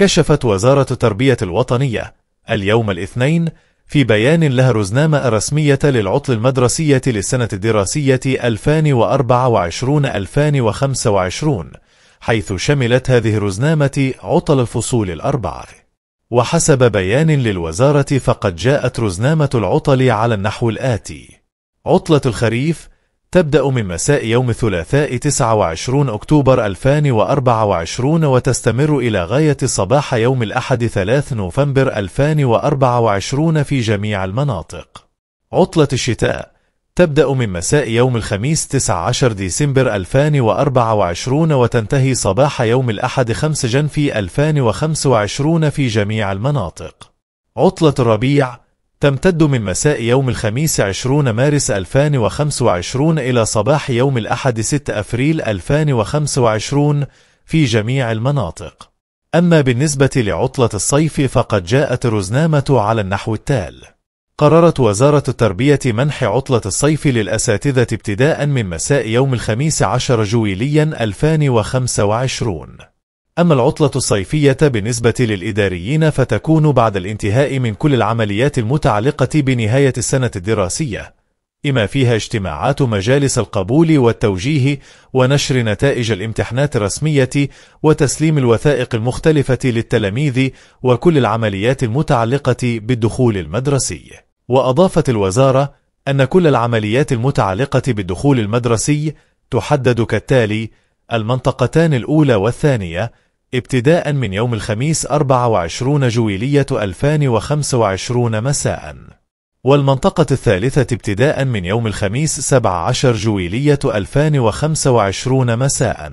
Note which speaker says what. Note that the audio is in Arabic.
Speaker 1: كشفت وزارة التربية الوطنية اليوم الاثنين في بيان لها رزنامة رسمية للعطل المدرسية للسنة الدراسية 2024-2025 حيث شملت هذه الرزنامة عطل الفصول الأربعة وحسب بيان للوزارة فقد جاءت رزنامة العطل على النحو الآتي. عطلة الخريف تبدأ من مساء يوم الثلاثاء 29 أكتوبر 2024 وتستمر إلى غاية صباح يوم الأحد 3 نوفمبر 2024 في جميع المناطق. عطلة الشتاء تبدأ من مساء يوم الخميس 19 ديسمبر 2024 وتنتهي صباح يوم الأحد 5 جنفي 2025 في جميع المناطق. عطلة الربيع تمتد من مساء يوم الخميس 20 مارس 2025 إلى صباح يوم الأحد 6 أفريل 2025 في جميع المناطق. أما بالنسبة لعطلة الصيف فقد جاءت الرزنامة على النحو التال. قررت وزارة التربية منح عطلة الصيف للأساتذة ابتداء من مساء يوم الخميس 10 جويليا 2025 أما العطلة الصيفية بالنسبة للإداريين فتكون بعد الانتهاء من كل العمليات المتعلقة بنهاية السنة الدراسية. إما فيها اجتماعات مجالس القبول والتوجيه ونشر نتائج الامتحانات الرسمية وتسليم الوثائق المختلفة للتلاميذ وكل العمليات المتعلقة بالدخول المدرسي. وأضافت الوزارة أن كل العمليات المتعلقة بالدخول المدرسي تحدد كالتالي المنطقتان الأولى والثانية ابتداء من يوم الخميس 24 جويلية 2025 مساء. والمنطقة الثالثة ابتداء من يوم الخميس 17 جويلية 2025 مساء.